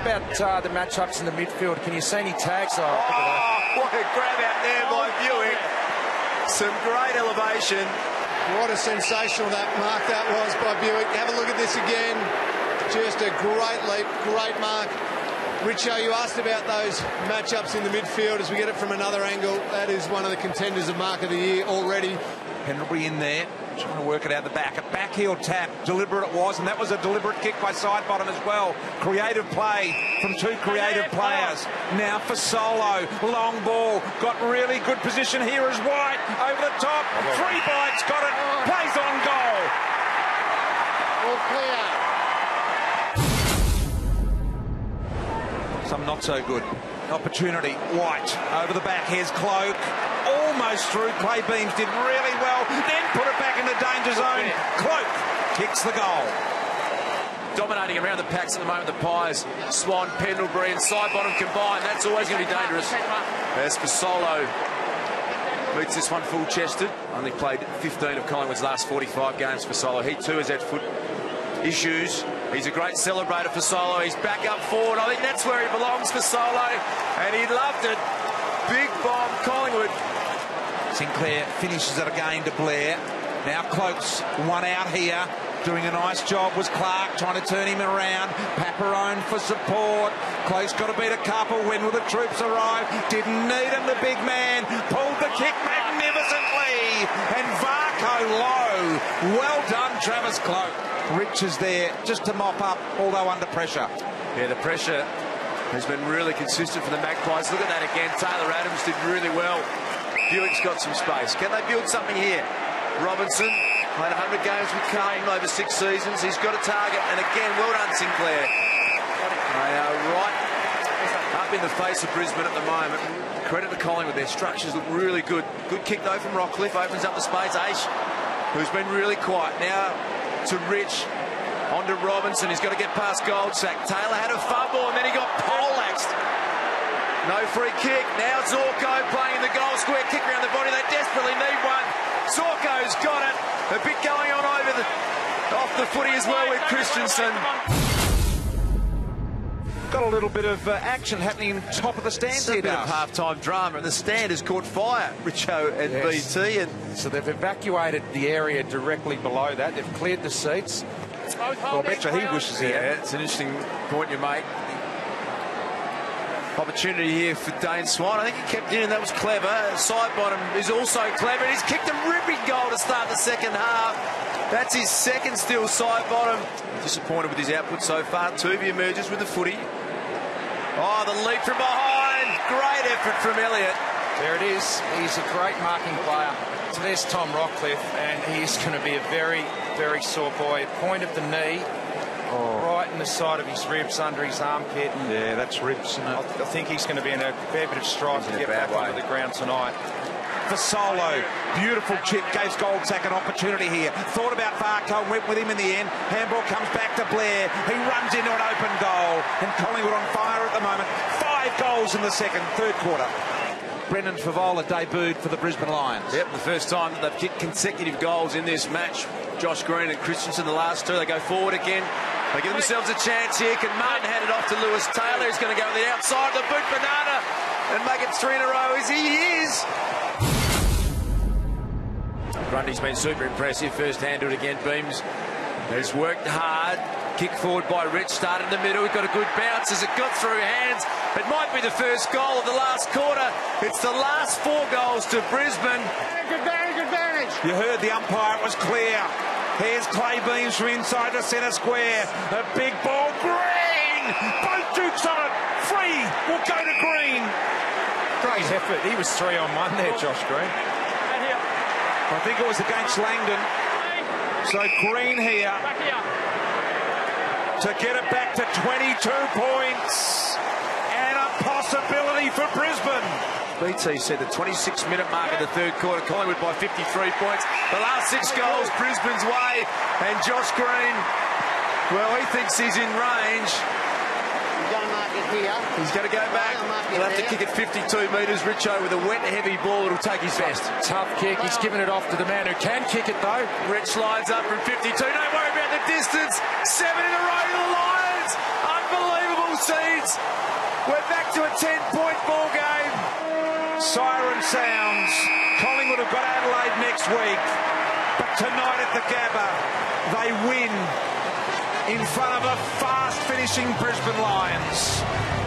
about uh, the matchups in the midfield? Can you see any tags? Oh, oh what a grab out there by Buick. Some great elevation. What a sensational that mark that was by Buick. Have a look at this again. Just a great leap, great mark. Richo, you asked about those matchups in the midfield as we get it from another angle. That is one of the contenders of mark of the year already. Pendlebury in there, trying to work it out the back. A backheel tap, deliberate it was, and that was a deliberate kick by Sidebottom as well. Creative play from two creative players. Now Fasolo, long ball, got really good position here as White over the top. Three bites, got it, oh. plays on goal. All clear. Some not so good. Opportunity. White over the back. Here's Cloke. Almost through. Claye Beams did really well. Then put it back in the danger zone. Cloke kicks the goal. Dominating around the packs at the moment, the Pies, Swan, Pendlebury and Sidebottom combined. That's always going to be dangerous. As Fasolo, meets this one full chested. Only played 15 of Collingwood's last 45 games Fasolo. He too has had foot issues. He's a great celebrator Fasolo. He's back up forward. I think that's where he belongs Fasolo. And he loved it. Big bomb, Collingwood. Sinclair finishes it again to Blair. Now Cloke's one out here. Doing a nice job was Clark trying to turn him around. Paparone for support. Cloke's got to beat a couple. When will the troops arrive? Didn't need him, the big man. Pulled the kick magnificently. And Varcoe low. Well done, Travis Cloke. Rich is there just to mop up, although under pressure. Yeah, the pressure has been really consistent for the Magpies. Look at that again. Taylor Adams did really well. Buick's got some space. Can they build something here? Robinson played 100 games with Carlton over six seasons. He's got a target. And again, well done, Sinclair. They are right up in the face of Brisbane at the moment. Credit to Collingwood. Their structures look really good. Good kick, though, from Rockliff. Opens up the space. Aish, who's been really quiet. Now to Rich. On to Robinson. He's got to get past Goldsack. Taylor had a fumble and then he got poleaxed. No free kick. Now Zorko playing in the goal square. Kick around the body. They desperately need one. Zorko's got it. A bit going on over the off the footy as well with Christensen. Got a little bit of uh, action happening in top of the stands here. A bit of half-time drama, and the stand has caught fire. Richo and yes. BT, and so they've evacuated the area directly below that. They've cleared the seats. Well, I he wishes he yeah, It's an interesting point you make. Opportunity here for Dane Swan. I think he kept in, and that was clever. Sidebottom is also clever. He's kicked a ripping goal to start the second half. That's his second still Sidebottom. Disappointed with his output so far. Toovey emerges with the footy. Oh, the leap from behind. Great effort from Elliott. There it is. He's a great marking player. So there's Tom Rockliff, and he's going to be a very, very sore boy. Point of the knee, oh. right in the side of his ribs, under his armpit. Yeah, that's ribs. I, I, think he's going to be in a fair bit of strife to get back way. onto the ground tonight Fasolo. Beautiful chip, gave Goldsack an opportunity here. Thought about Varcoe, went with him in the end. Handball comes back to Blair. He runs into an open goal. And Collingwood on fire at the moment. Five goals in the second, third quarter. Brendon Fevola debuted for the Brisbane Lions. Yep, the first time that they've kicked consecutive goals in this match. Josh Green and Christensen, the last two, they go forward again. They give themselves a chance here. Can Martin hand it off to Lewis Taylor? He's going to go to the outside of the boot banana and make it three in a row as he is. Grundy's been super impressive. First handled to again. Beams has worked hard. Kick forward by Rich. Start in the middle. He got a good bounce as it got through hands. It might be the first goal of the last quarter. It's the last four goals to Brisbane. Advantage, advantage. You heard the umpire. It was clear. Here's Clay Beams from inside the centre square. A big ball. Green! Both Dukes on it. Free will go to Green. Great effort. He was three on one there, Josh Green. I think it was against Langdon. So Green here to get it back to 22 points and a possibility for Brisbane. BT said the 26 minute mark of the third quarter, Collingwood by 53 points. The last six goals, Brisbane's way. And Josh Green, well, he thinks he's in range. He's going to go back. He'll have to kick it 52 metres. Richo with a wet, heavy ball. It'll take his best. Tough kick. He's given it off to the man who can kick it, though. Rich slides up from 52. Don't worry about the distance. Seven in a row to the Lions. Unbelievable seeds. We're back to a 10-point ball game. Siren sounds. Collingwood have got Adelaide next week. But tonight at the Gabba, they win in front of a fast finishing Brisbane Lions.